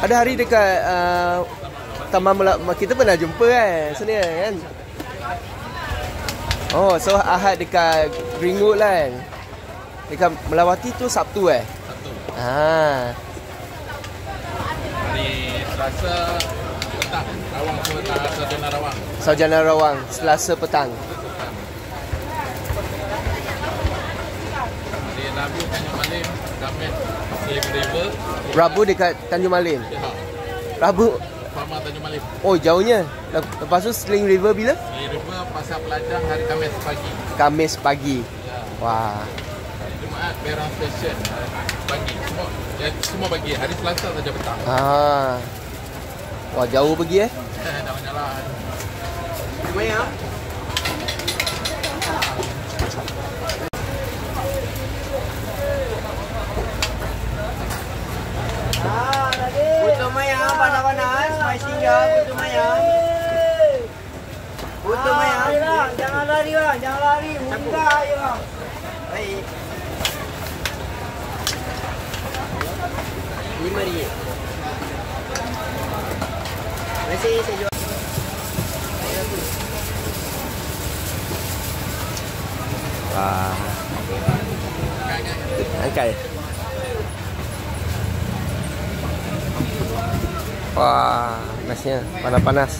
Ada hari dekat uh, Taman Melak kita pernah jumpa kan sini kan. Oh, so Ahad dekat Greenwood kan. Dekat Melawati tu Sabtu eh? Sabtu. Ha. Hari Selasa petang. Rawang. Sarjana Rawang. Sarjana Rawang Selasa petang. Hari Rabu Tanjung Malim. Khamis River. Rabu dekat Tanjung Malim. Ya. Rabu Farma Tanjung Malim. Oh jauhnya. Lep- Lepas tu Sling River bila? Slim River Pasar Pelajang hari Khamis pagi. Kamis pagi. Ya. Wah. Hari Jumaat Perang Station pagi. Semua ya, semua pagi. Hari Selasa saja petang. Ha. Wah jauh pergi eh. Dah banyak lah. Bang, jangan lari bang, jangan lari. Mudah je bang. Baik. Lima ringgit. Terima kasih, saya jual. Wah. Angkat. Wah, nasnya panas-panas.